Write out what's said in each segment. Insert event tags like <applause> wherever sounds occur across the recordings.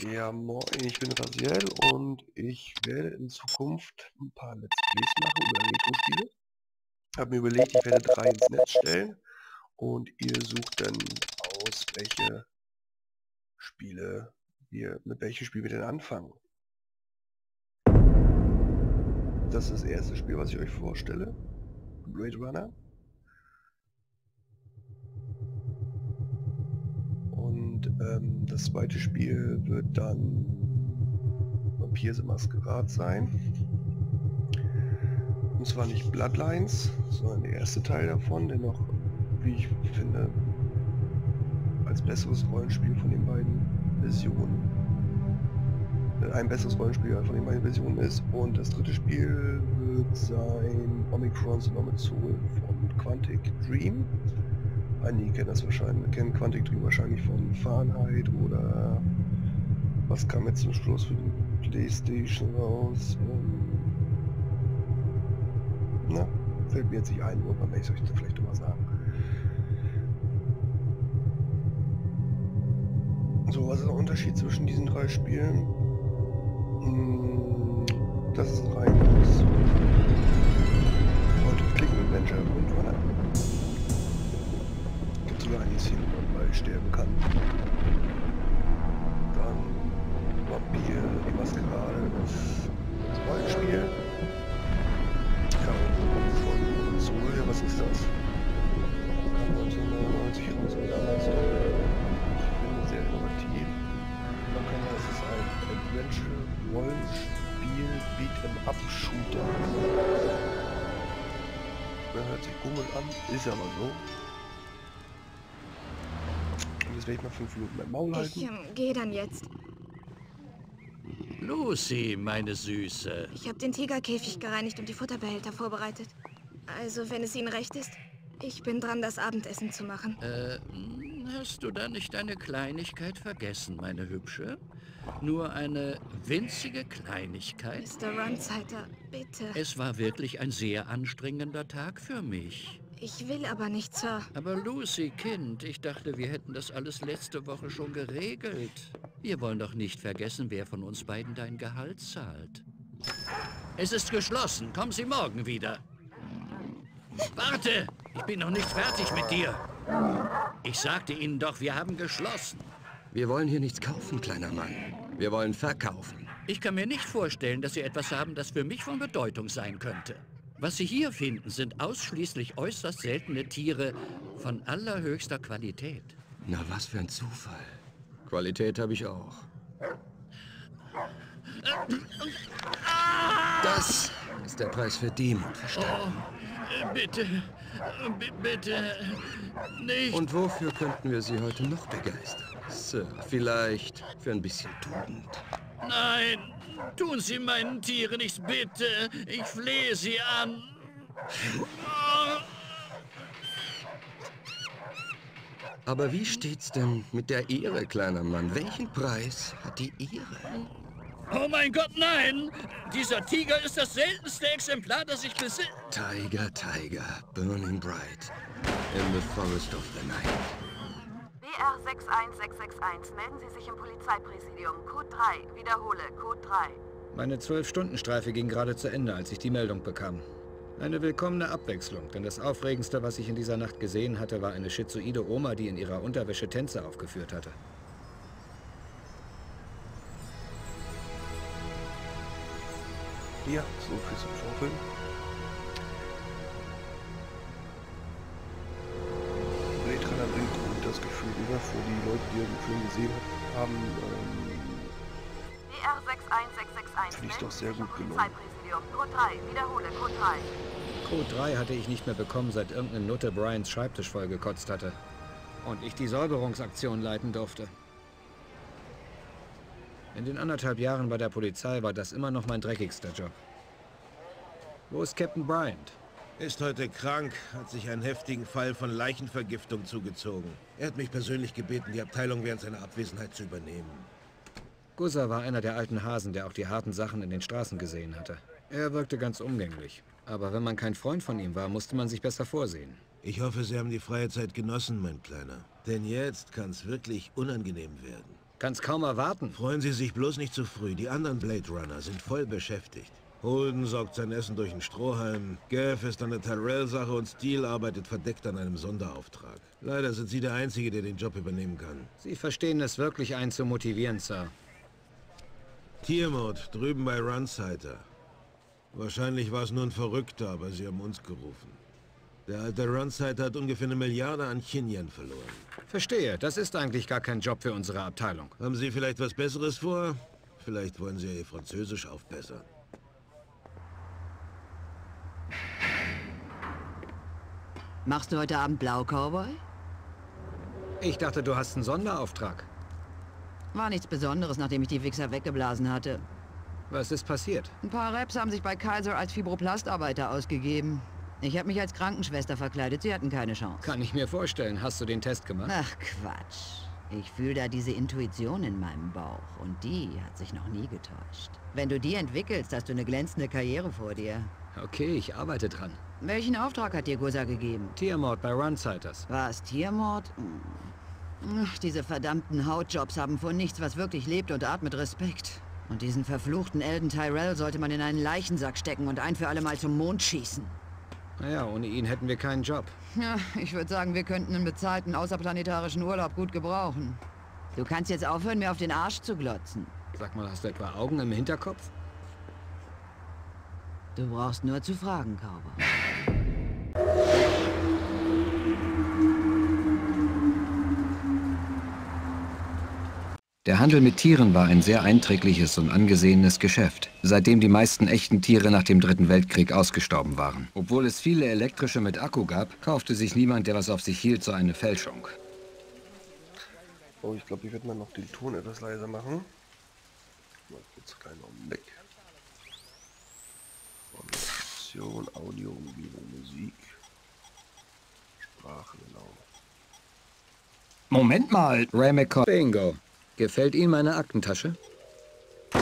Ja, moin, ich bin Rasiel und ich werde in Zukunft ein paar Let's Plays machen über Retro-Spiele. Habe mir überlegt, ich werde drei ins Netz stellen und ihr sucht dann aus, welche Spiele wir, mit welchem Spiel wir denn anfangen. Das ist das erste Spiel, was ich euch vorstelle. Blade Runner. Ähm, das zweite Spiel wird dann Vampire Masquerade sein. Und zwar nicht Bloodlines, sondern der erste Teil davon, der noch, wie ich finde, als besseres Rollenspiel von den beiden Versionen äh, ein besseres Rollenspiel von den beiden Versionen ist. Und das dritte Spiel wird sein Omicron Soul von Quantic Dream. Einige kennen das wahrscheinlich, kennen Quantic Dream wahrscheinlich von Fahrenheit oder was kam jetzt zum Schluss für die Playstation raus? Ähm, na, fällt mir jetzt nicht ein, aber werde ich euch vielleicht mal sagen. So, was ist der Unterschied zwischen diesen drei Spielen? Hm, das ist ein reines Point-and-Click-Adventure und Wo man mal sterben kann. Dann Vampir, die Maskerade, das, das Rollenspiel. Werde ich mal fünf Minuten mein Maul halten. Ich ähm, gehe dann jetzt. Lucy, meine Süße. Ich habe den Tigerkäfig gereinigt und die Futterbehälter vorbereitet. Also, wenn es Ihnen recht ist, ich bin dran, das Abendessen zu machen. Äh, hast du da nicht eine Kleinigkeit vergessen, meine Hübsche? Nur eine winzige Kleinigkeit? Mr. Runzeiter, bitte. Es war wirklich ein sehr anstrengender Tag für mich. Ich will aber nicht, Sir. Aber Lucy, Kind, ich dachte, wir hätten das alles letzte Woche schon geregelt. Wir wollen doch nicht vergessen, wer von uns beiden dein Gehalt zahlt. Es ist geschlossen. Kommen Sie morgen wieder. Warte! Ich bin noch nicht fertig mit dir. Ich sagte Ihnen doch, wir haben geschlossen. Wir wollen hier nichts kaufen, kleiner Mann. Wir wollen verkaufen. Ich kann mir nicht vorstellen, dass Sie etwas haben, das für mich von Bedeutung sein könnte. Was Sie hier finden, sind ausschließlich äußerst seltene Tiere von allerhöchster Qualität. Na, was für ein Zufall. Qualität habe ich auch. Das ist der Preis für Demut, verstanden? Oh, bitte, bitte, nicht. Und wofür könnten wir Sie heute noch begeistern? Sir, vielleicht für ein bisschen Tugend. Nein, Tun Sie meinen Tieren nichts, bitte. Ich flehe Sie an. Aber wie steht's denn mit der Ehre, kleiner Mann? Welchen Preis hat die Ehre? Oh mein Gott, nein! Dieser Tiger ist das seltenste Exemplar, das ich besitze. Tiger, Tiger, burning bright in the forest of the night. BR 61661, melden Sie sich im Polizeipräsidium. Code 3, wiederhole, Code 3. Meine Zwölf-Stunden-Streife ging gerade zu Ende, als ich die Meldung bekam. Eine willkommene Abwechslung, denn das Aufregendste, was ich in dieser Nacht gesehen hatte, war eine schizoide Oma, die in ihrer Unterwäsche Tänze aufgeführt hatte. Ja, so viel zum Vorfilm. Über für die Leute, die den Film gesehen haben. Ähm, BR 61661. Finde ich doch sehr gut gelungen. Code 3, wiederhole, Code 3. Code 3 hatte ich nicht mehr bekommen, seit irgendeine Nutte Brians Schreibtisch vollgekotzt hatte. Und ich die Säuberungsaktion leiten durfte. In den anderthalb Jahren bei der Polizei war das immer noch mein dreckigster Job. Wo ist Captain Bryant? Ist heute krank, hat sich einen heftigen Fall von Leichenvergiftung zugezogen. Er hat mich persönlich gebeten, die Abteilung während seiner Abwesenheit zu übernehmen. Gusser war einer der alten Hasen, der auch die harten Sachen in den Straßen gesehen hatte. Er wirkte ganz umgänglich. Aber wenn man kein Freund von ihm war, musste man sich besser vorsehen. Ich hoffe, Sie haben die freie Zeit genossen, mein Kleiner. Denn jetzt kann es wirklich unangenehm werden. Kann's kaum erwarten. Freuen Sie sich bloß nicht zu früh. Die anderen Blade Runner sind voll beschäftigt. Holden saugt sein Essen durch den Strohhalm, Gaff ist an der Tyrell-Sache und Steele arbeitet verdeckt an einem Sonderauftrag. Leider sind Sie der Einzige, der den Job übernehmen kann. Sie verstehen es wirklich, einen zu motivieren, Sir. Tiermord, drüben bei Runsider. Wahrscheinlich war es nur ein Verrückter, aber Sie haben uns gerufen. Der alte Runsider hat ungefähr eine Milliarde an Chinyen verloren. Verstehe, das ist eigentlich gar kein Job für unsere Abteilung. Haben Sie vielleicht was Besseres vor? Vielleicht wollen Sie Ihr Französisch aufbessern. Machst du heute Abend Blau, Cowboy? Ich dachte, du hast einen Sonderauftrag. War nichts Besonderes, nachdem ich die Wichser weggeblasen hatte. Was ist passiert? Ein paar Raps haben sich bei Kaiser als Fibroplastarbeiter ausgegeben. Ich habe mich als Krankenschwester verkleidet, sie hatten keine Chance. Kann ich mir vorstellen. Hast du den Test gemacht? Ach, Quatsch. Ich fühle da diese Intuition in meinem Bauch und die hat sich noch nie getäuscht. Wenn du die entwickelst, hast du eine glänzende Karriere vor dir. Okay, ich arbeite dran. Welchen Auftrag hat dir Gusa gegeben? Tiermord bei Runsiders. War es Tiermord? Hm. Ach, diese verdammten Hautjobs haben vor nichts, was wirklich lebt und atmet Respekt. Und diesen verfluchten Elden Tyrell sollte man in einen Leichensack stecken und ein für alle Mal zum Mond schießen. Naja, ohne ihn hätten wir keinen Job. Ja, ich würde sagen, wir könnten einen bezahlten außerplanetarischen Urlaub gut gebrauchen. Du kannst jetzt aufhören, mir auf den Arsch zu glotzen. Sag mal, hast du etwa Augen im Hinterkopf? Du brauchst nur zu fragen, Cowboy. Der Handel mit Tieren war ein sehr einträgliches und angesehenes Geschäft, seitdem die meisten echten Tiere nach dem Dritten Weltkrieg ausgestorben waren. Obwohl es viele elektrische mit Akku gab, kaufte sich niemand, der was auf sich hielt, so eine Fälschung. Oh, ich glaube, ich werde mal noch den Ton etwas leiser machen. Mal kurz kleinen Konversation, Audio, Umgebung, Musik. Sprache, genau. Moment mal! Ray McCoy. Bingo. Gefällt Ihnen meine Aktentasche? So.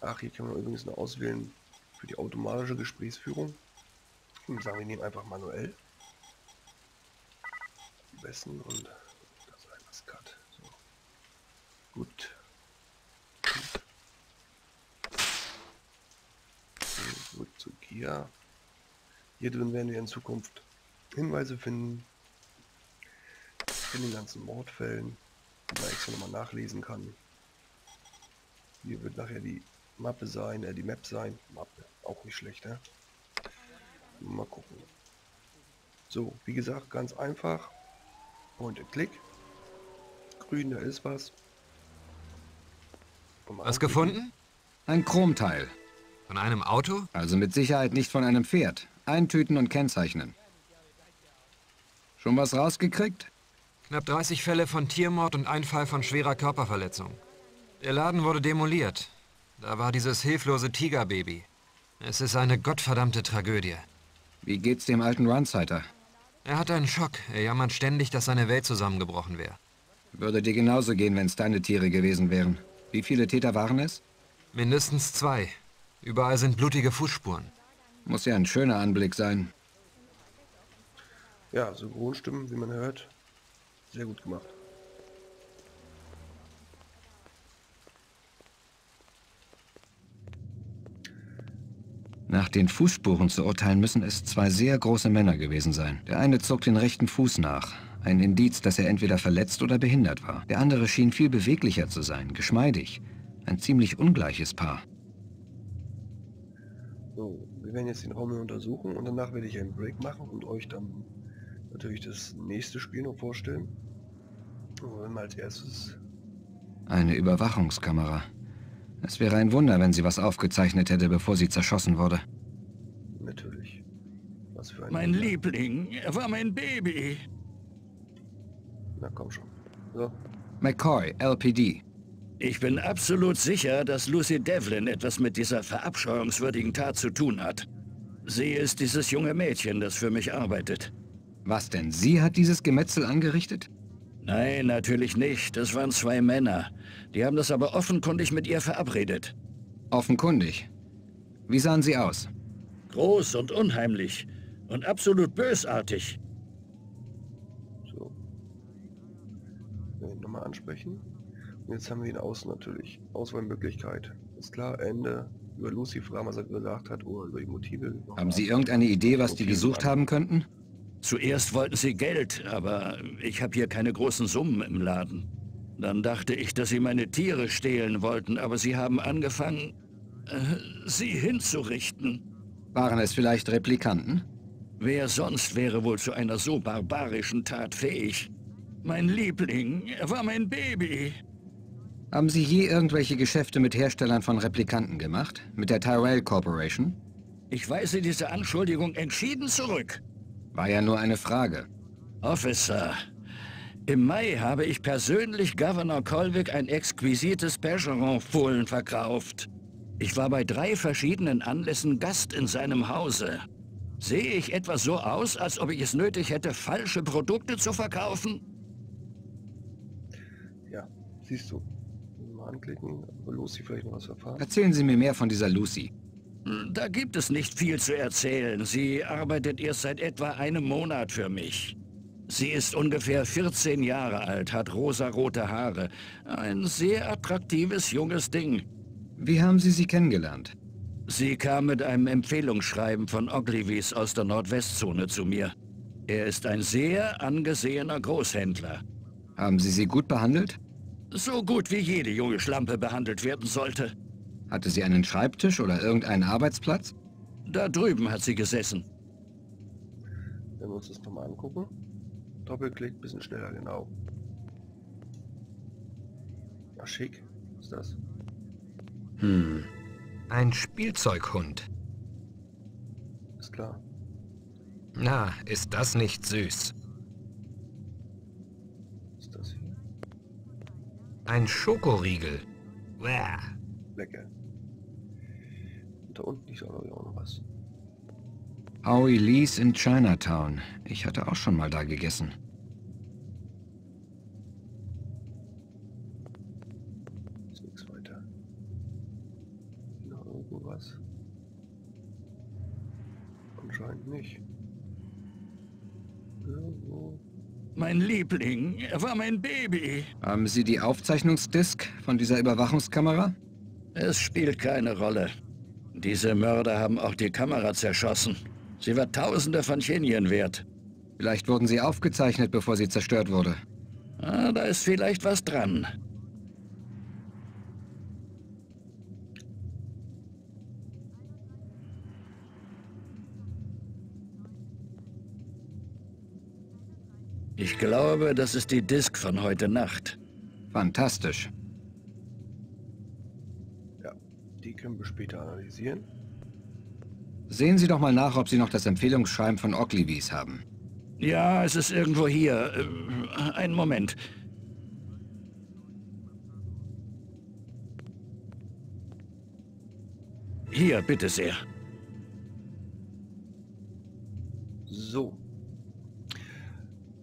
Ach, hier kann man übrigens noch auswählen für die automatische Gesprächsführung. Und sagen wir nehmen einfach manuell. Am besten und das ein das Cut. So. Gut. So, Kia. Hier drin werden wir in Zukunft Hinweise finden in den ganzen Mordfällen, die man extra nochmal nachlesen kann. Hier wird nachher die Mappe sein, äh, die Map sein. Mappe, auch nicht schlecht, ne? Mal gucken. So, wie gesagt, ganz einfach. Point and Click. Grün, da ist was. Was gefunden? Ein Chromteil. Von einem Auto? Also mit Sicherheit nicht von einem Pferd. Eintüten und kennzeichnen. Schon was rausgekriegt? Knapp 30 Fälle von Tiermord und ein Fall von schwerer Körperverletzung. Der Laden wurde demoliert. Da war dieses hilflose Tigerbaby. Es ist eine gottverdammte Tragödie. Wie geht's dem alten Runsider? Er hat einen Schock. Er jammert ständig, dass seine Welt zusammengebrochen wäre. Würde dir genauso gehen, wenn es deine Tiere gewesen wären. Wie viele Täter waren es? Mindestens zwei. Überall sind blutige Fußspuren. Muss ja ein schöner Anblick sein. Ja, Synchronstimmen, wie man hört. Sehr gut gemacht. Nach den Fußspuren zu urteilen müssen es zwei sehr große Männer gewesen sein. Der eine zog den rechten Fuß nach. Ein Indiz, dass er entweder verletzt oder behindert war. Der andere schien viel beweglicher zu sein, geschmeidig. Ein ziemlich ungleiches Paar. So, wir werden jetzt den Raum hier untersuchen und danach werde ich einen Break machen und euch dann natürlich das nächste Spiel noch vorstellen. Wenn wir als erstes Eine Überwachungskamera. Es wäre ein Wunder, wenn sie was aufgezeichnet hätte, bevor sie zerschossen wurde. natürlich. Was für ein Mein Wunder. Liebling, er war mein Baby. Na komm schon. So, McCoy, LPD. Ich bin absolut sicher, dass Lucy Devlin etwas mit dieser verabscheuungswürdigen Tat zu tun hat. Sie ist dieses junge Mädchen, das für mich arbeitet. Was denn? Sie hat dieses Gemetzel angerichtet? Nein, natürlich nicht. Das waren zwei Männer. Die haben das aber offenkundig mit ihr verabredet. Offenkundig. Wie sahen sie aus? Groß und unheimlich. Und absolut bösartig. so. wir ihn nochmal ansprechen. Jetzt haben wir ihn außen natürlich. Auswahlmöglichkeit. Ist klar, Ende. Über Lucy fragen, was er gesagt hat, oder über die Motive. Haben Sie irgendeine Idee, was die gesucht haben könnten? Zuerst wollten sie Geld, aber ich habe hier keine großen Summen im Laden. Dann dachte ich, dass sie meine Tiere stehlen wollten, aber sie haben angefangen, äh, sie hinzurichten. Waren es vielleicht Replikanten? Wer sonst wäre wohl zu einer so barbarischen Tat fähig? Mein Liebling, er war mein Baby. Haben Sie je irgendwelche Geschäfte mit Herstellern von Replikanten gemacht? Mit der Tyrell Corporation? Ich weise diese Anschuldigung entschieden zurück. War ja nur eine Frage. Officer, im Mai habe ich persönlich Governor Colwick ein exquisites Bergeron-Fohlen verkauft. Ich war bei drei verschiedenen Anlässen Gast in seinem Hause. Sehe ich etwa so aus, als ob ich es nötig hätte, falsche Produkte zu verkaufen? Ja, siehst du. Mal anklicken, über Lucy vielleicht noch was erfahren. Erzählen Sie mir mehr von dieser Lucy. Da gibt es nicht viel zu erzählen. Sie arbeitet erst seit etwa einem Monat für mich. Sie ist ungefähr 14 Jahre alt, hat rosarote Haare. Ein sehr attraktives junges Ding. Wie haben Sie sie kennengelernt? Sie kam mit einem Empfehlungsschreiben von Ogilvies aus der Nordwestzone zu mir. Er ist ein sehr angesehener Großhändler. Haben Sie sie gut behandelt? So gut wie jede junge Schlampe behandelt werden sollte. Hatte sie einen Schreibtisch oder irgendeinen Arbeitsplatz? Da drüben hat sie gesessen. Wenn wir uns das nochmal angucken. Doppelklick, bisschen schneller, genau. Ja, schick. Was ist das? Hm. Ein Spielzeughund. Ist klar. Na, ist das nicht süß? Was ist das hier? Ein Schokoriegel. Uah. Lecker. Und da unten ist auch noch was. Howie Lee's in Chinatown. Ich hatte auch schon mal da gegessen. Ist nichts weiter. Noch irgendwo was. Anscheinend nicht. Irgendwo. Mein Liebling, er war mein Baby. Haben Sie die Aufzeichnungsdisk von dieser Überwachungskamera? Es spielt keine Rolle. Diese Mörder haben auch die Kamera zerschossen. Sie war tausende von Chenien wert. Vielleicht wurden sie aufgezeichnet, bevor sie zerstört wurde. Ah, da ist vielleicht was dran. Glaube, das ist die Disk von heute Nacht. Fantastisch. Ja, die können wir später analysieren. Sehen Sie doch mal nach, ob Sie noch das Empfehlungsschreiben von Ogilvies haben. Ja, es ist irgendwo hier. Äh, einen Moment. Hier, bitte sehr. So.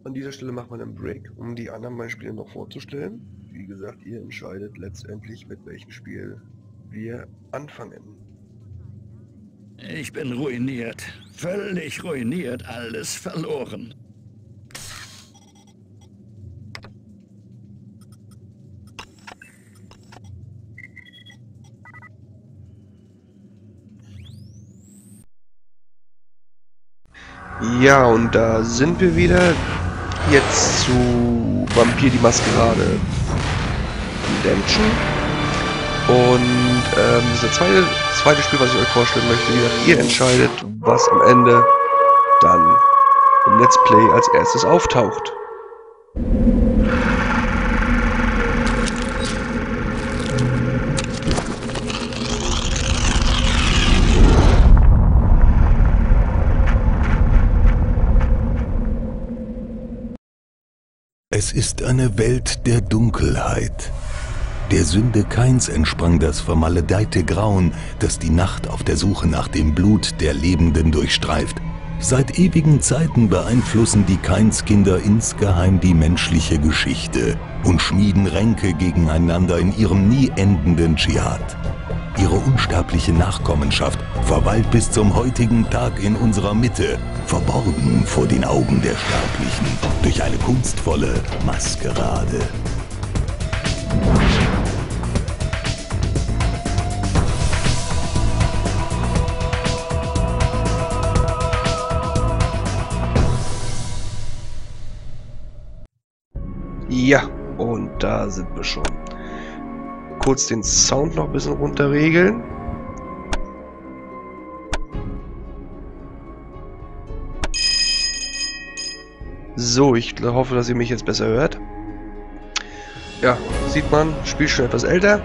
An dieser Stelle macht man einen Break, um die anderen Beispiele noch vorzustellen. Wie gesagt, ihr entscheidet letztendlich, mit welchem Spiel wir anfangen. Ich bin ruiniert. Völlig ruiniert. Alles verloren. Ja, und da sind wir wieder. Jetzt zu Vampir die Maskerade Redemption. Und ähm, das zweite, zweite Spiel, was ich euch vorstellen möchte. Wie gesagt, ihr entscheidet, was am Ende dann im Let's Play als erstes auftaucht. Es ist eine Welt der Dunkelheit. Der Sünde Keins entsprang das vermaledeite Grauen, das die Nacht auf der Suche nach dem Blut der Lebenden durchstreift. Seit ewigen Zeiten beeinflussen die Kainskinder insgeheim die menschliche Geschichte und schmieden Ränke gegeneinander in ihrem nie endenden Dschihad. Ihre unsterbliche Nachkommenschaft verweilt bis zum heutigen Tag in unserer Mitte, verborgen vor den Augen der Sterblichen durch eine kunstvolle Maskerade. Ja, und da sind wir schon. Kurz den Sound noch ein bisschen runterregeln. So, ich hoffe, dass ihr mich jetzt besser hört. Ja, sieht man, Spiel schon etwas älter.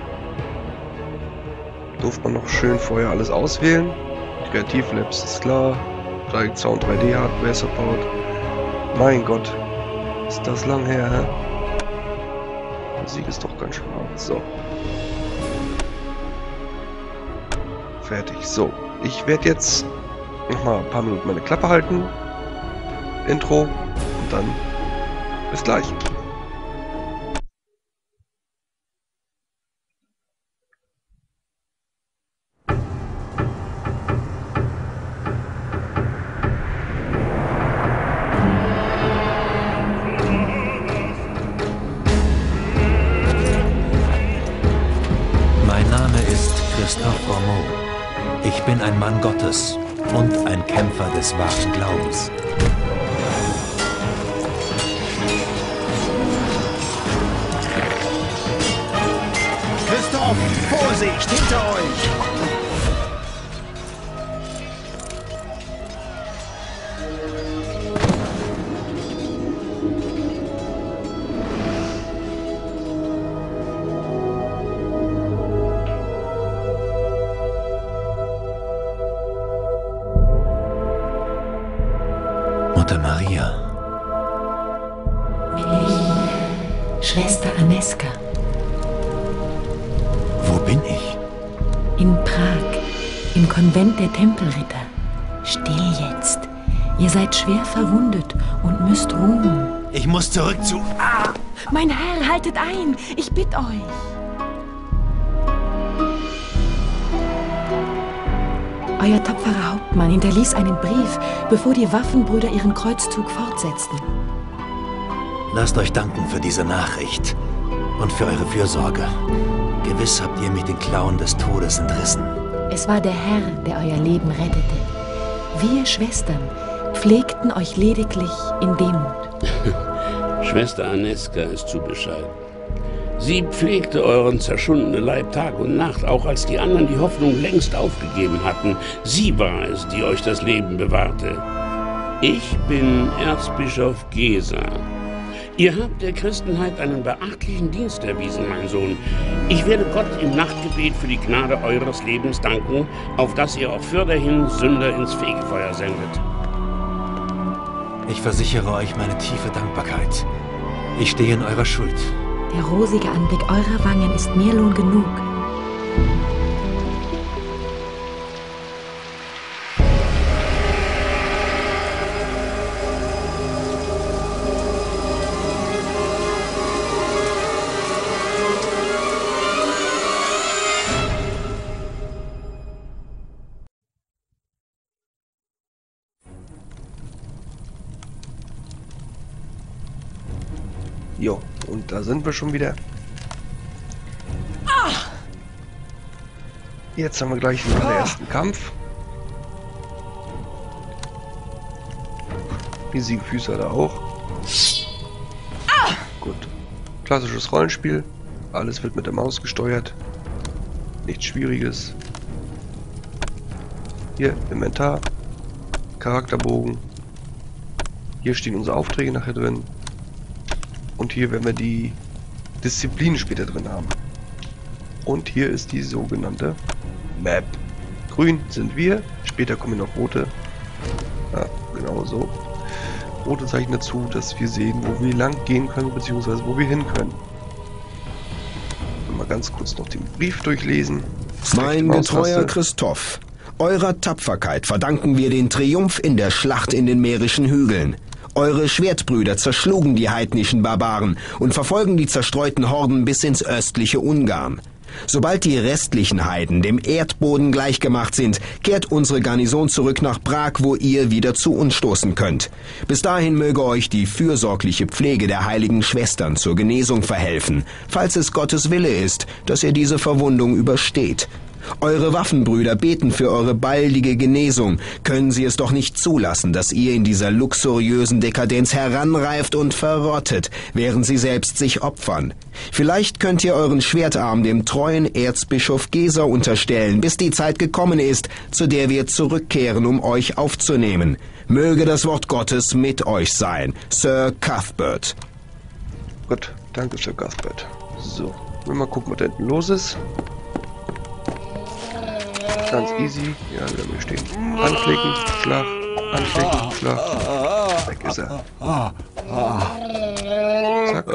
Durfte man noch schön vorher alles auswählen. Kreativlabs ist klar. Sound 3D Hardware Support. Mein Gott, ist das lang her, hä? Musik ist doch ganz schön laut. So. Fertig. So. Ich werde jetzt noch mal ein paar Minuten meine Klappe halten. Intro. Und dann bis gleich. Schwester Aneska. wo bin ich? In Prag, im Konvent der Tempelritter. Still jetzt. Ihr seid schwer verwundet und müsst ruhen. Ich muss zurück zu... Ah! Mein Herr, haltet ein! Ich bitte euch. Euer tapferer Hauptmann hinterließ einen Brief, bevor die Waffenbrüder ihren Kreuzzug fortsetzten. Lasst euch danken für diese Nachricht und für eure Fürsorge. Gewiss habt ihr mich den Klauen des Todes entrissen. Es war der Herr, der euer Leben rettete. Wir Schwestern pflegten euch lediglich in Demut. <laughs> Schwester Aneska ist zu bescheiden. Sie pflegte euren zerschundenen Leib Tag und Nacht, auch als die anderen die Hoffnung längst aufgegeben hatten. Sie war es, die euch das Leben bewahrte. Ich bin Erzbischof Gesa. Ihr habt der Christenheit einen beachtlichen Dienst erwiesen, mein Sohn. Ich werde Gott im Nachtgebet für die Gnade eures Lebens danken, auf dass ihr auch fürderhin Sünder ins Fegefeuer sendet. Ich versichere euch meine tiefe Dankbarkeit. Ich stehe in eurer Schuld. Der rosige Anblick eurer Wangen ist mir Lohn genug. Da sind wir schon wieder. Jetzt haben wir gleich den allerersten Kampf. Riesige Füße er auch. Gut. Klassisches Rollenspiel. Alles wird mit der Maus gesteuert. Nichts Schwieriges. Hier, Inventar. Charakterbogen. Hier stehen unsere Aufträge nachher drin. Und hier werden wir die Disziplinen später drin haben. Und hier ist die sogenannte Map. Grün sind wir, später kommen noch rote. Ja, genau so. Rote Zeichen dazu, dass wir sehen, wo wir lang gehen können, beziehungsweise wo wir hin können. Mal ganz kurz noch den Brief durchlesen. Mein getreuer Christoph, eurer Tapferkeit verdanken wir den Triumph in der Schlacht in den mährischen Hügeln. Eure Schwertbrüder zerschlugen die heidnischen Barbaren und verfolgen die zerstreuten Horden bis ins östliche Ungarn. Sobald die restlichen Heiden dem Erdboden gleichgemacht sind, kehrt unsere Garnison zurück nach Prag, wo ihr wieder zu uns stoßen könnt. Bis dahin möge euch die fürsorgliche Pflege der heiligen Schwestern zur Genesung verhelfen, falls es Gottes Wille ist, dass ihr diese Verwundung übersteht. Eure Waffenbrüder beten für eure baldige Genesung. Können sie es doch nicht zulassen, dass ihr in dieser luxuriösen Dekadenz heranreift und verrottet, während sie selbst sich opfern. Vielleicht könnt ihr euren Schwertarm dem treuen Erzbischof Geser unterstellen, bis die Zeit gekommen ist, zu der wir zurückkehren, um euch aufzunehmen. Möge das Wort Gottes mit euch sein, Sir Cuthbert. Gut, danke, Sir Cuthbert. So, wir mal gucken, was da hinten los ist. Ganz easy. Ja, wir haben hier stehen. Anklicken, Schlag, anklicken, Schlag. Weg ist er. Zack.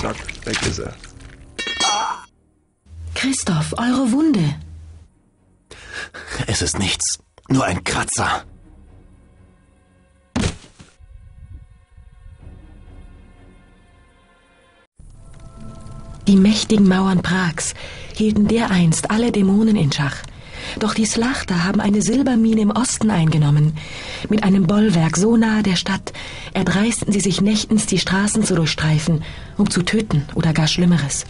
Zack, weg ist er. Christoph, eure Wunde. Es ist nichts. Nur ein Kratzer. Die mächtigen Mauern Prags hielten dereinst alle Dämonen in Schach. Doch die Slachter haben eine Silbermine im Osten eingenommen. Mit einem Bollwerk so nahe der Stadt erdreisten sie sich nächtens die Straßen zu durchstreifen, um zu töten oder gar Schlimmeres.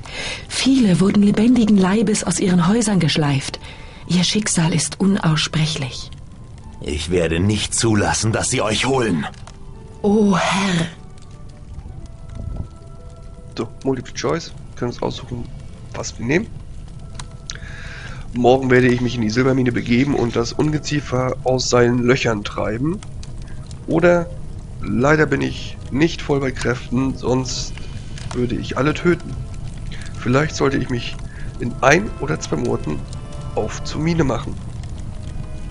Viele wurden lebendigen Leibes aus ihren Häusern geschleift. Ihr Schicksal ist unaussprechlich. Ich werde nicht zulassen, dass sie euch holen. O Herr! So, Multiple Choice. Wir können uns aussuchen, was wir nehmen. Morgen werde ich mich in die Silbermine begeben und das Ungeziefer aus seinen Löchern treiben. Oder leider bin ich nicht voll bei Kräften, sonst würde ich alle töten. Vielleicht sollte ich mich in ein oder zwei Monaten auf zur Mine machen.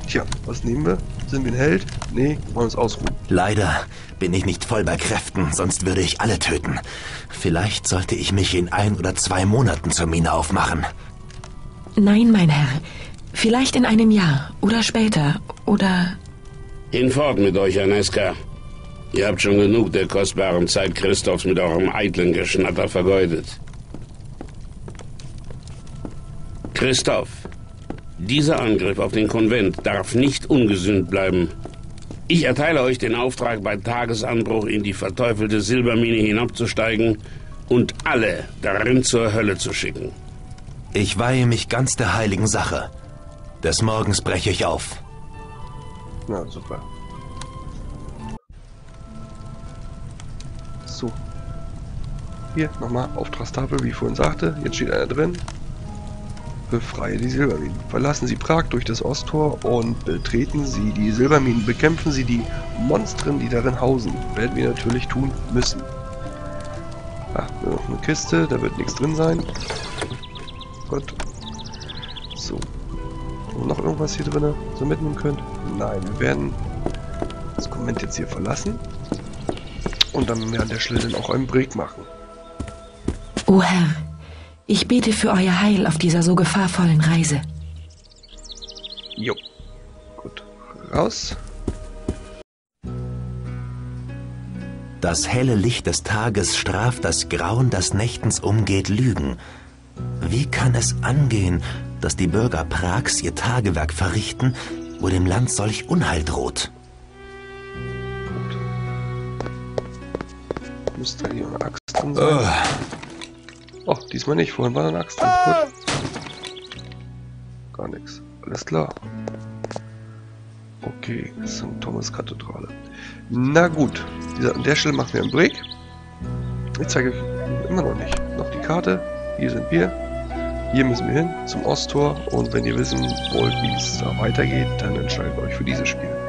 Tja, was nehmen wir? Sind wir ein Held? Nee, wollen uns ausruhen. Leider bin ich nicht voll bei Kräften, sonst würde ich alle töten. Vielleicht sollte ich mich in ein oder zwei Monaten zur Mine aufmachen. Nein, mein Herr. Vielleicht in einem Jahr oder später oder... Hinfort mit euch, Aneska. Ihr habt schon genug der kostbaren Zeit Christophs mit eurem eitlen Geschnatter vergeudet. Christoph, dieser Angriff auf den Konvent darf nicht ungesühnt bleiben. Ich erteile euch den Auftrag, bei Tagesanbruch in die verteufelte Silbermine hinabzusteigen und alle darin zur Hölle zu schicken. Ich weihe mich ganz der heiligen Sache. Des Morgens breche ich auf. Na, super. So. Hier, nochmal Auftragstafel, wie ich vorhin sagte. Jetzt steht einer drin. Befreie die Silberminen. Verlassen Sie Prag durch das Osttor und betreten Sie die Silberminen. Bekämpfen Sie die Monstren, die darin hausen. Werden wir natürlich tun müssen. Ah, noch eine Kiste, da wird nichts drin sein. Gut. So. Und noch irgendwas hier drin, so mitnehmen könnt? Nein, wir werden das Konvent jetzt hier verlassen. Und dann wir an der dann auch einen Break machen. O Herr, ich bete für euer Heil auf dieser so gefahrvollen Reise. Jo. Gut. Raus. Das helle Licht des Tages straft das Grauen, das nächtens umgeht, Lügen. Wie kann es angehen, dass die Bürger Prags ihr Tagewerk verrichten, wo dem Land solch Unheil droht? Müsste hier eine Axt drin sein. Oh, diesmal nicht. Vorhin war eine Axt drin. Gut. Gar nichts. Alles klar. Okay, St. Thomas Kathedrale. Na gut. Dieser, an der Stelle machen wir einen Break. Ich zeige euch immer noch nicht. Noch die Karte. Hier sind wir. Hier müssen wir hin zum Osttor. Und wenn ihr wissen wollt, wie es da weitergeht, dann entscheidet euch für dieses Spiel.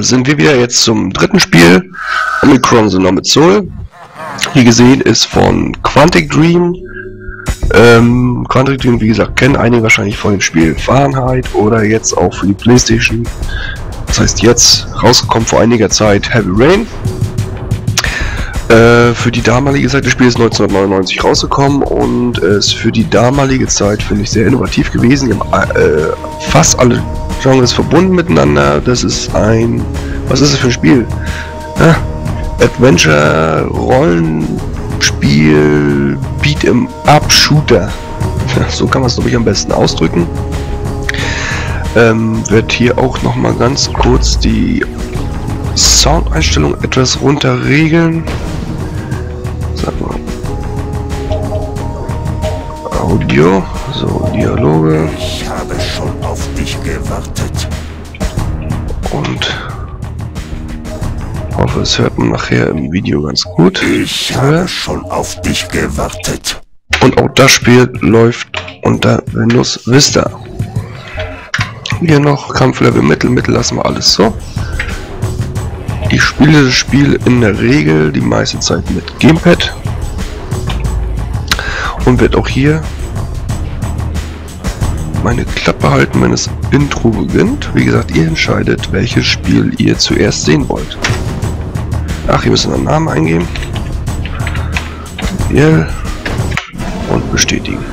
Sind wir wieder jetzt zum dritten Spiel. Omicron Soul. Wie gesehen ist von Quantic Dream. Ähm, Quantic Dream, wie gesagt, kennen einige wahrscheinlich von dem Spiel Fahrenheit oder jetzt auch für die Playstation. Das heißt jetzt rausgekommen vor einiger Zeit Heavy Rain. Äh, für die damalige Zeit des Spiels 1999 rausgekommen und ist für die damalige Zeit finde ich sehr innovativ gewesen. Die haben äh, fast alle Genres verbunden miteinander. Das ist ein, was ist das für ein Spiel? Ja, Adventure, Rollenspiel, Beat'em Up Shooter. so kann man es glaube ich am besten ausdrücken. Ähm, wird hier auch noch mal ganz kurz die Soundeinstellung etwas runter regeln. Sag mal. Audio, so Dialoge. Ich habe gewartet. Und hoffe, es hört man nachher im Video ganz gut. Ich habe schon auf dich gewartet. Und auch das Spiel läuft unter Windows Vista. Hier noch Kampflevel Mittel, Mittel lassen wir alles so. Ich spiele das Spiel in der Regel die meiste Zeit mit Gamepad. Und wird auch hier meine Klappe halten, wenn das Intro beginnt. Wie gesagt, ihr entscheidet, welches Spiel ihr zuerst sehen wollt. Ach, ihr müsst einen Namen eingeben. Gabriel und bestätigen.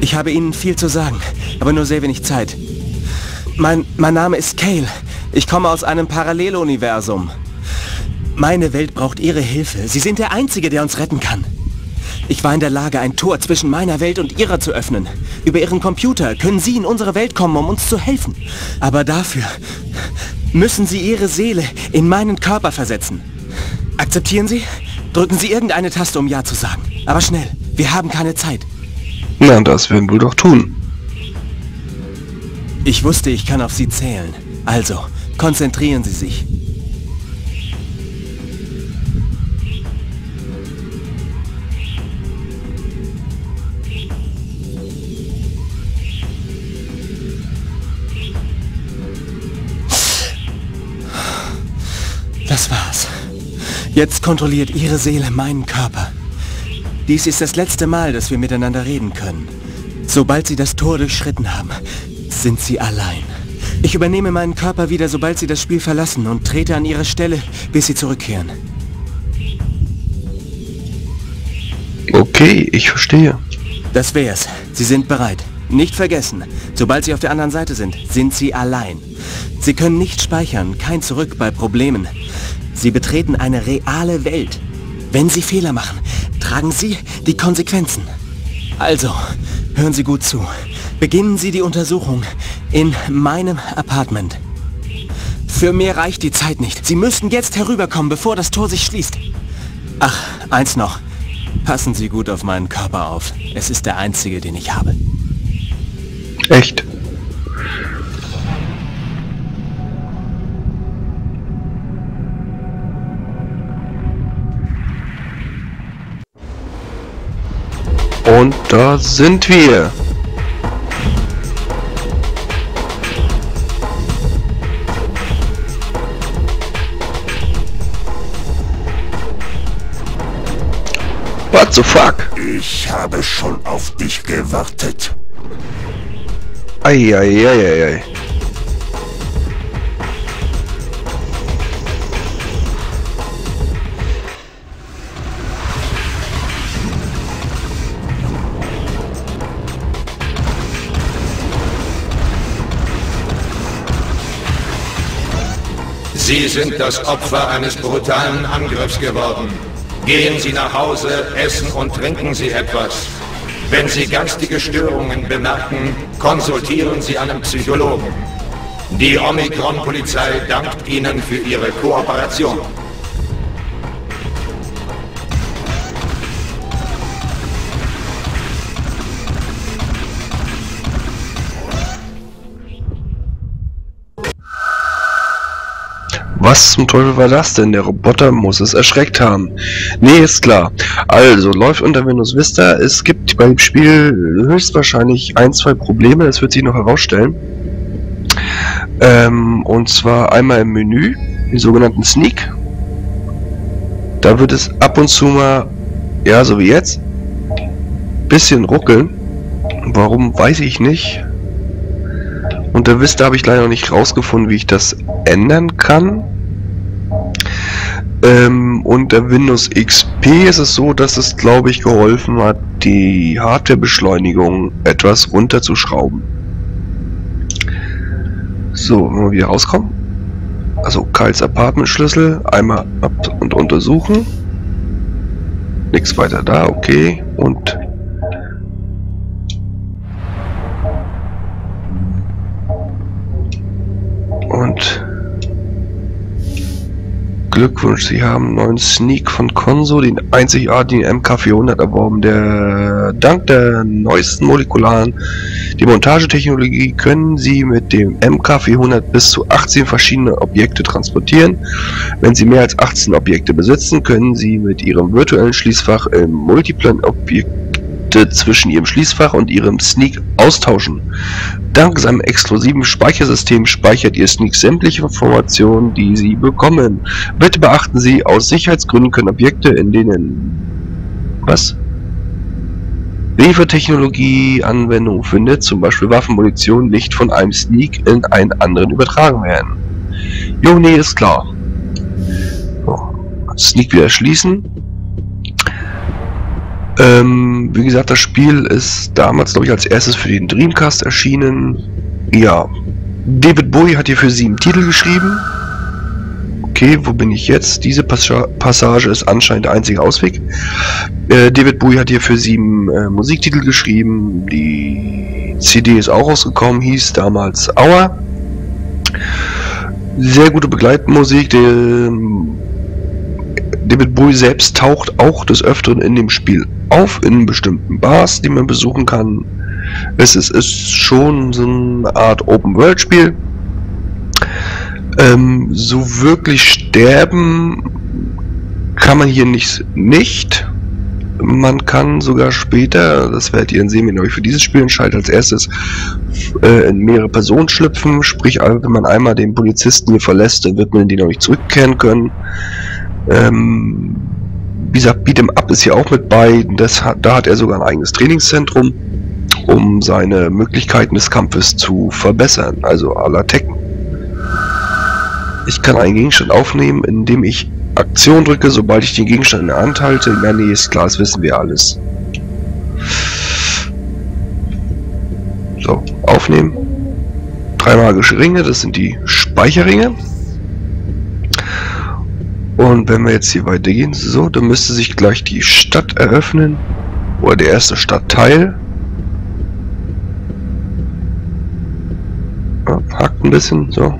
Ich habe Ihnen viel zu sagen, aber nur sehr wenig Zeit. Mein, mein Name ist Kale. Ich komme aus einem Paralleluniversum. Meine Welt braucht Ihre Hilfe. Sie sind der Einzige, der uns retten kann. Ich war in der Lage, ein Tor zwischen meiner Welt und Ihrer zu öffnen. Über Ihren Computer können Sie in unsere Welt kommen, um uns zu helfen. Aber dafür müssen Sie Ihre Seele in meinen Körper versetzen. Akzeptieren Sie? Drücken Sie irgendeine Taste, um Ja zu sagen. Aber schnell, wir haben keine Zeit. Na, das werden wir doch tun. Ich wusste, ich kann auf Sie zählen. Also, konzentrieren Sie sich. Das war's. Jetzt kontrolliert Ihre Seele meinen Körper. Dies ist das letzte Mal, dass wir miteinander reden können. Sobald Sie das Tor durchschritten haben, sind Sie allein. Ich übernehme meinen Körper wieder, sobald Sie das Spiel verlassen und trete an Ihre Stelle, bis Sie zurückkehren. Okay, ich verstehe. Das wär's. Sie sind bereit. Nicht vergessen, sobald Sie auf der anderen Seite sind, sind Sie allein. Sie können nicht speichern, kein Zurück bei Problemen. Sie betreten eine reale Welt. Wenn Sie Fehler machen, tragen Sie die Konsequenzen. Also, hören Sie gut zu. Beginnen Sie die Untersuchung in meinem Apartment. Für mehr reicht die Zeit nicht. Sie müssen jetzt herüberkommen, bevor das Tor sich schließt. Ach, eins noch. Passen Sie gut auf meinen Körper auf. Es ist der einzige, den ich habe. Echt? Und da sind wir. What the fuck? Ich habe schon auf dich gewartet. Eieieiei. Sie sind das Opfer eines brutalen Angriffs geworden. Gehen Sie nach Hause, essen und trinken Sie etwas. Wenn Sie geistige Störungen bemerken, konsultieren Sie einen Psychologen. Die Omikron-Polizei dankt Ihnen für Ihre Kooperation. Was zum Teufel war das denn? Der Roboter muss es erschreckt haben. Nee, ist klar. Also, läuft unter Windows Vista. Es gibt beim Spiel höchstwahrscheinlich ein, zwei Probleme. Das wird sich noch herausstellen. Ähm, und zwar einmal im Menü, den sogenannten Sneak. Da wird es ab und zu mal, ja, so wie jetzt, bisschen ruckeln. Warum, weiß ich nicht. Unter Vista habe ich leider noch nicht rausgefunden, wie ich das ändern kann. Ähm, unter Windows XP ist es so, dass es, glaube ich, geholfen hat, die Hardwarebeschleunigung etwas runterzuschrauben. So, wenn wir wieder rauskommen. Also Karls Apartment-Schlüssel einmal ab und untersuchen. Nichts weiter da, okay. Und und Glückwunsch, Sie haben einen neuen Sneak von Konso, den einzigartigen MK400 erworben. Der, dank der neuesten molekularen Demontagetechnologie können Sie mit dem MK400 bis zu 18 verschiedene Objekte transportieren. Wenn Sie mehr als 18 Objekte besitzen, können Sie mit Ihrem virtuellen Schließfach im Multiplan-Objekt Objekte zwischen ihrem Schließfach und ihrem Sneak austauschen. Dank seinem exklusiven Speichersystem speichert ihr Sneak sämtliche Informationen, die sie bekommen. Bitte beachten Sie, aus Sicherheitsgründen können Objekte, in denen... Was? Liefertechnologie Anwendung findet, zum Beispiel Waffenmunition, nicht von einem Sneak in einen anderen übertragen werden. Jo, nee, ist klar. Sneak wieder schließen. Ähm, wie gesagt, das Spiel ist damals, glaube ich, als erstes für den Dreamcast erschienen. Ja. David Bowie hat hier für sieben Titel geschrieben. Okay, wo bin ich jetzt? Diese Passage ist anscheinend der einzige Ausweg. Äh, David Bowie hat hier für sieben äh, Musiktitel geschrieben. Die CD ist auch rausgekommen, hieß damals Hour. Sehr gute Begleitmusik. Der, David Bowie selbst taucht auch des Öfteren in dem Spiel auf, in bestimmten Bars, die man besuchen kann. Es ist, ist schon so eine Art Open-World-Spiel. Ähm, so wirklich sterben kann man hier nicht, nicht. Man kann sogar später, das werdet ihr dann sehen, wenn ihr euch für dieses Spiel entscheidet, als erstes äh, in mehrere Personen schlüpfen. Sprich, wenn man einmal den Polizisten hier verlässt, dann wird man in den auch nicht zurückkehren können. Ähm, wie gesagt, Beat'em Up ist hier auch mit bei. Das da hat er sogar ein eigenes Trainingszentrum, um seine Möglichkeiten des Kampfes zu verbessern, also à la Tekken. Ich kann einen Gegenstand aufnehmen, indem ich Aktion drücke, sobald ich den Gegenstand in der Hand halte. Ja, nee, ist klar, das wissen wir alles. So, aufnehmen. Drei magische Ringe, das sind die Speicherringe. Und wenn wir jetzt hier weitergehen, so, dann müsste sich gleich die Stadt eröffnen. Oder der erste Stadtteil. ein bisschen, so.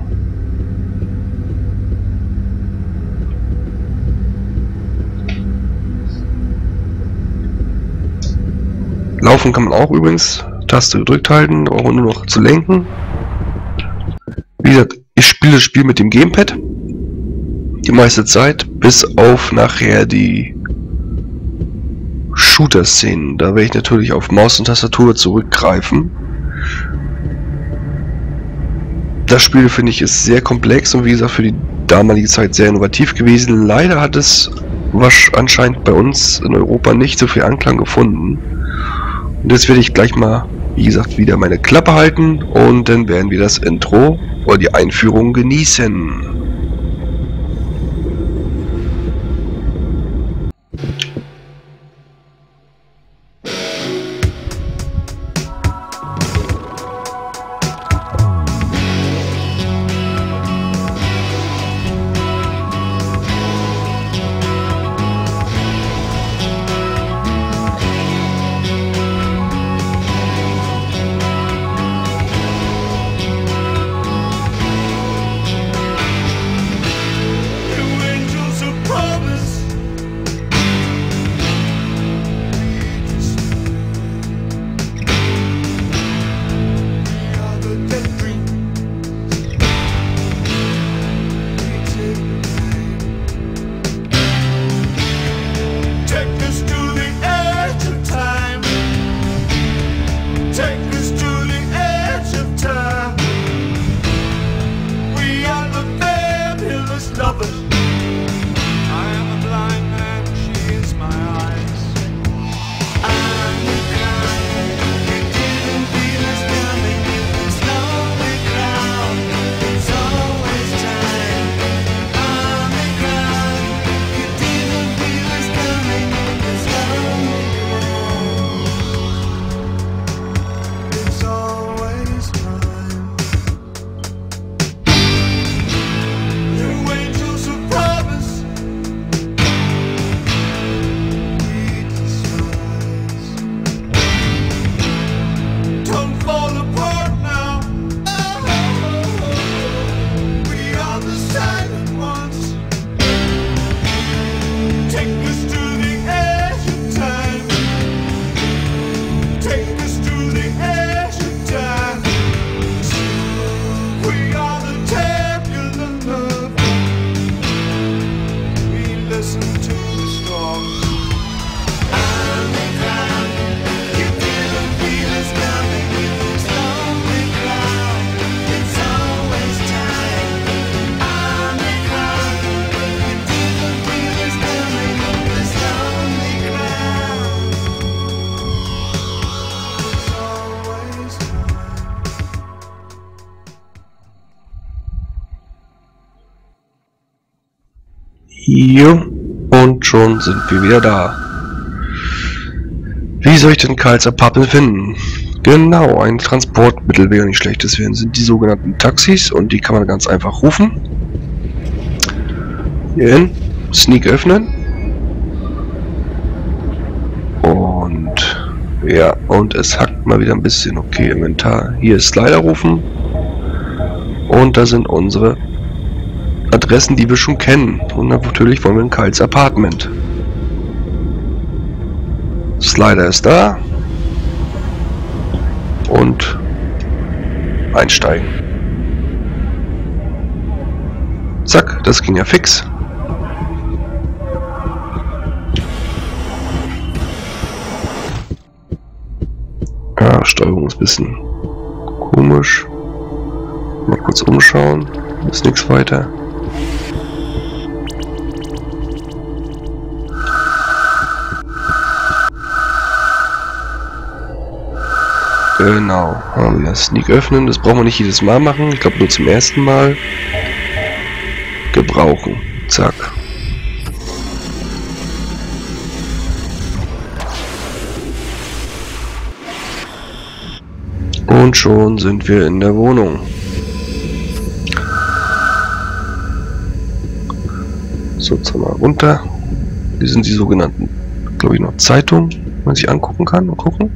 Laufen kann man auch übrigens. Taste gedrückt halten, auch nur noch zu lenken. Wie gesagt, ich spiele das Spiel mit dem Gamepad. Die meiste Zeit, bis auf nachher die Shooter-Szenen. Da werde ich natürlich auf Maus und Tastatur zurückgreifen. Das Spiel finde ich ist sehr komplex und wie gesagt für die damalige Zeit sehr innovativ gewesen. Leider hat es was anscheinend bei uns in Europa nicht so viel Anklang gefunden. Und jetzt werde ich gleich mal, wie gesagt, wieder meine Klappe halten und dann werden wir das Intro oder die Einführung genießen. Jo, und schon sind wir wieder da. Wie soll ich denn Karls Apartment finden? Genau, ein Transportmittel wäre nicht schlecht. Das wären sind die sogenannten Taxis und die kann man ganz einfach rufen. Hier hin, Sneak öffnen. Und ja, und es hackt mal wieder ein bisschen. Okay, Inventar. Hier ist Slider rufen. Und da sind unsere Adressen, die wir schon kennen. Und natürlich wollen wir in Kyles Apartment. Slider ist da. Und einsteigen. Zack, das ging ja fix. Ja, Steuerung ist ein bisschen komisch. Mal kurz umschauen. Ist nichts weiter. Genau, haben wir Sneak öffnen. Das brauchen wir nicht jedes Mal machen. Ich glaube nur zum ersten Mal. Gebrauchen. Zack. Und schon sind wir in der Wohnung. So, jetzt mal runter. Hier sind die sogenannten, glaube ich, noch Zeitungen, man sich angucken kann und gucken.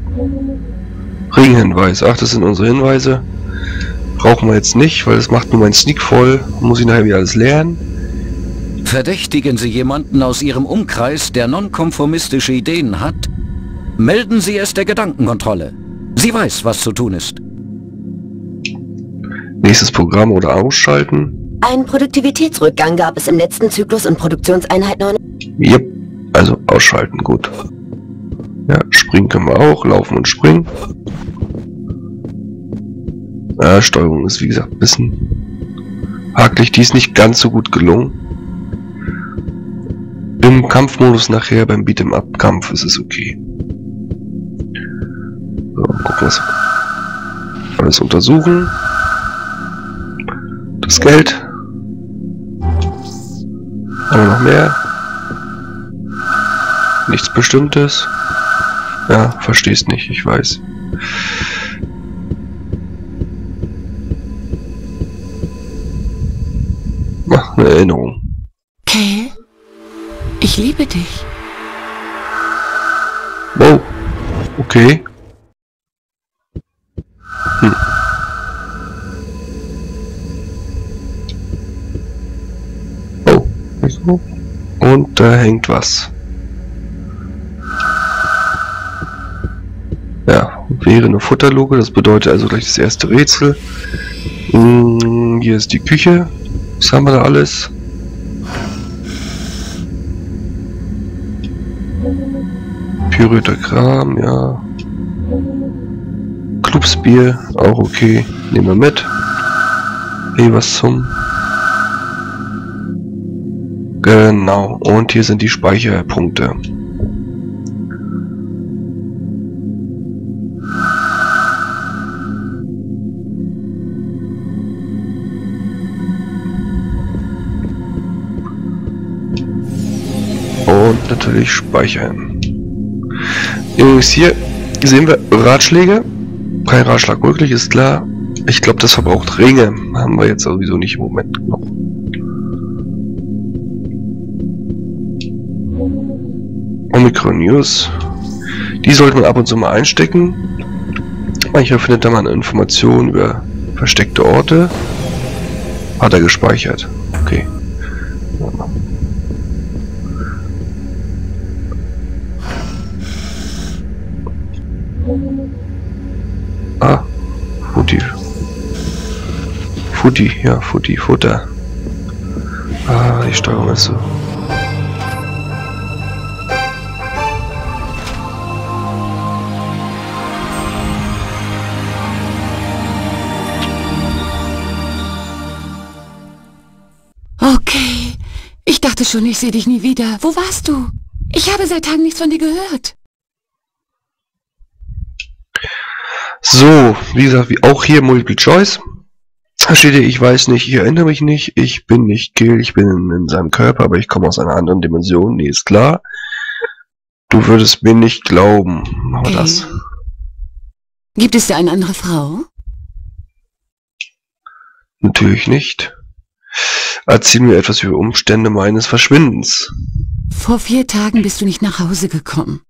Ringhinweis. Ach, das sind unsere Hinweise. brauchen wir jetzt nicht, weil das macht nur mein Sneak voll. Muss ich nachher wieder alles lernen. Verdächtigen Sie jemanden aus Ihrem Umkreis, der nonkonformistische Ideen hat? Melden Sie es der Gedankenkontrolle. Sie weiß, was zu tun ist. Nächstes Programm oder ausschalten. Einen Produktivitätsrückgang gab es im letzten Zyklus und Produktionseinheit 9. Yep, also ausschalten, gut. Ja, springen können wir auch, laufen und springen. Ja, Steuerung ist wie gesagt ein bisschen hakelig, die ist nicht ganz so gut gelungen. Im Kampfmodus nachher, beim Beat'em-up-Kampf ist es okay. So, gucken wir alles untersuchen. Das Geld. Haben wir noch mehr? Nichts Bestimmtes. Ja, verstehst nicht, ich weiß. Ach, eine Erinnerung. Kay, ich liebe dich. Wow. Okay. Hm. Oh, so. Und da hängt was. Ja, wäre eine Futterluke, das bedeutet also gleich das erste Rätsel. Hm, hier ist die Küche. Was haben wir da alles? Pürierter Kram, ja. Klubsbier, auch okay. Nehmen wir mit. Hey, was zum... Genau, und hier sind die Speicherpunkte. Natürlich speichern. Übrigens hier sehen wir Ratschläge. Kein Ratschlag möglich, ist klar. Ich glaube, das verbraucht Ringe. Haben wir jetzt sowieso nicht im Moment noch. Omicron News. Die sollte man ab und zu mal einstecken. Manchmal findet da man Informationen über versteckte Orte. Hat er gespeichert. Okay. Ah, Futti. Futti, ja, Futti, Futter. Ah, die Steuerung ist so. Okay. Ich dachte schon, ich sehe dich nie wieder. Wo warst du? Ich habe seit Tagen nichts von dir gehört. So, wie gesagt, wie auch hier Multiple Choice. Da steht hier, ich weiß nicht, ich erinnere mich nicht, ich bin nicht Kill, ich bin in, in seinem Körper, aber ich komme aus einer anderen Dimension. Nee, ist klar. Du würdest mir nicht glauben. Aber Okay. das. Gibt es da eine andere Frau? Natürlich nicht. Erzähl mir etwas über Umstände meines Verschwindens. Vor vier Tagen bist du nicht nach Hause gekommen.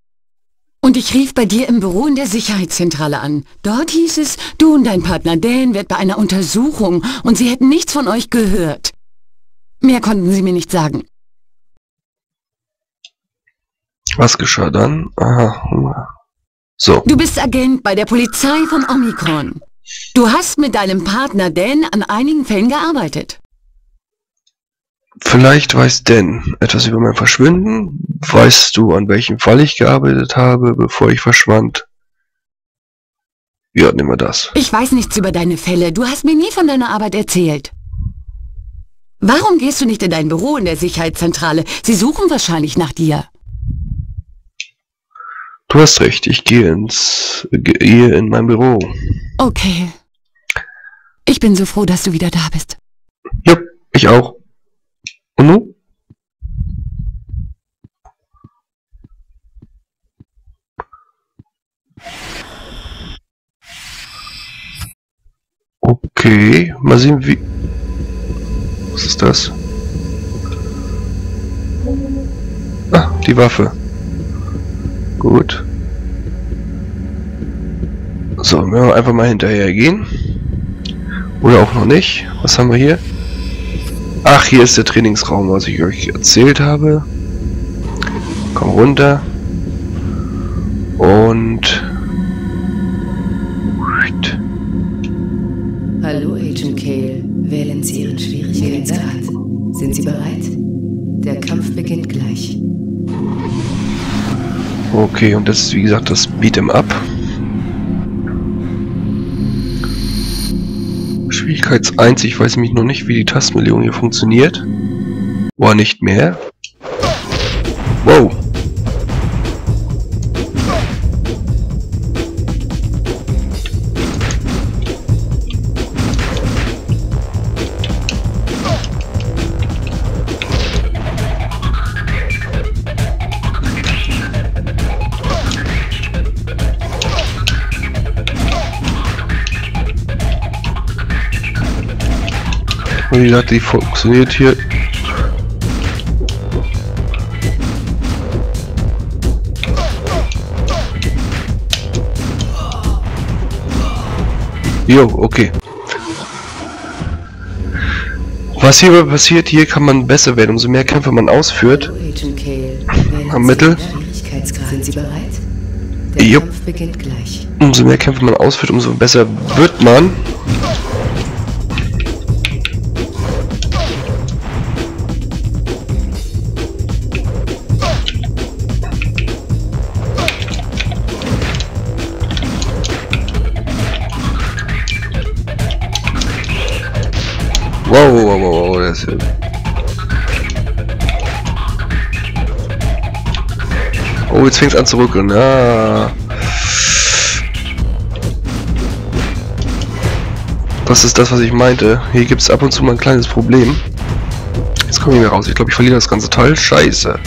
Und ich rief bei dir im Büro in der Sicherheitszentrale an. Dort hieß es, du und dein Partner Dan wird bei einer Untersuchung und sie hätten nichts von euch gehört. Mehr konnten sie mir nicht sagen. Was geschah dann? Aha. So. Du bist Agent bei der Polizei von Omikron. Du hast mit deinem Partner Dan an einigen Fällen gearbeitet. Vielleicht weiß Dan etwas über mein Verschwinden. Weißt du, an welchem Fall ich gearbeitet habe, bevor ich verschwand? Ja, nehmen wir das. Ich weiß nichts über deine Fälle. Du hast mir nie von deiner Arbeit erzählt. Warum gehst du nicht in dein Büro in der Sicherheitszentrale? Sie suchen wahrscheinlich nach dir. Du hast recht, ich gehe ins gehe in mein Büro. Okay. Ich bin so froh, dass du wieder da bist. Ja, ich auch. Und du? Okay, mal sehen wie... Was ist das? Ah, die Waffe. Gut. So, wir einfach mal hinterher gehen. Oder auch noch nicht. Was haben wir hier? Ach, hier ist der Trainingsraum, was ich euch erzählt habe. Komm runter. Und... Hallo, Agent Cale. Wählen Sie Ihren Schwierigkeitsgrad. Sind Sie bereit? Der Kampf beginnt gleich. Okay, und das ist wie gesagt das Beat'em Up. Schwierigkeits 1, ich weiß nämlich noch nicht, wie die Tastenmillion hier funktioniert. Oder nicht mehr. Wow. Und wie gesagt, die funktioniert hier. Jo, okay. Was hier passiert, hier kann man besser werden. Umso mehr Kämpfe man ausführt, am Mittel. Sind Sie bereit? Der Jupp. Kampf beginnt gleich. umso mehr Kämpfe man ausführt, umso besser wird man. Jetzt es an zu ruckeln. Ah. Das ist das, was ich meinte. Hier gibt es ab und zu mal ein kleines Problem. Jetzt komme ich mehr raus. Ich glaube, ich verliere das ganze Teil. Scheiße.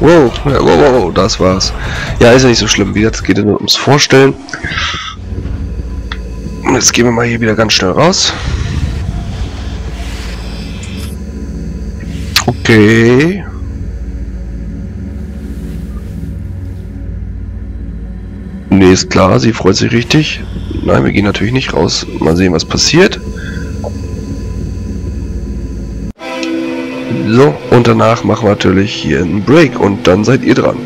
Wow, wow, wow, das war's. Ja, ist ja nicht so schlimm. Wie es geht ja nur ums Vorstellen. Und jetzt gehen wir mal hier wieder ganz schnell raus. Okay. Nee, ist klar, sie freut sich richtig. Nein, wir gehen natürlich nicht raus. Mal sehen, was passiert. So, und danach machen wir natürlich hier einen Break und dann seid ihr dran.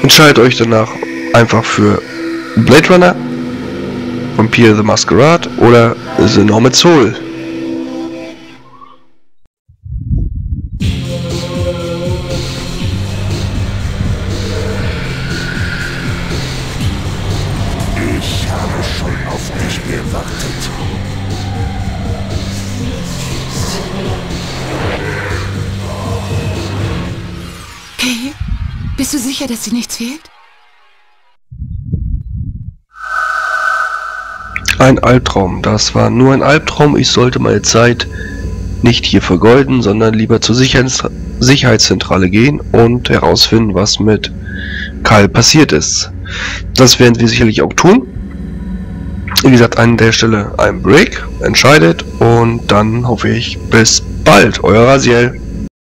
Entscheidet euch danach einfach für Blade Runner, Vampire the Masquerade oder The Nomad Soul. Fehlt? Ein Albtraum. Das war nur ein Albtraum. Ich sollte meine Zeit nicht hier vergeuden, sondern lieber zur Sicherheits Sicherheitszentrale gehen und herausfinden, was mit Karl passiert ist. Das werden wir sicherlich auch tun. Wie gesagt, an der Stelle ein Break, entscheidet und dann hoffe ich bis bald. Euer Rasiel.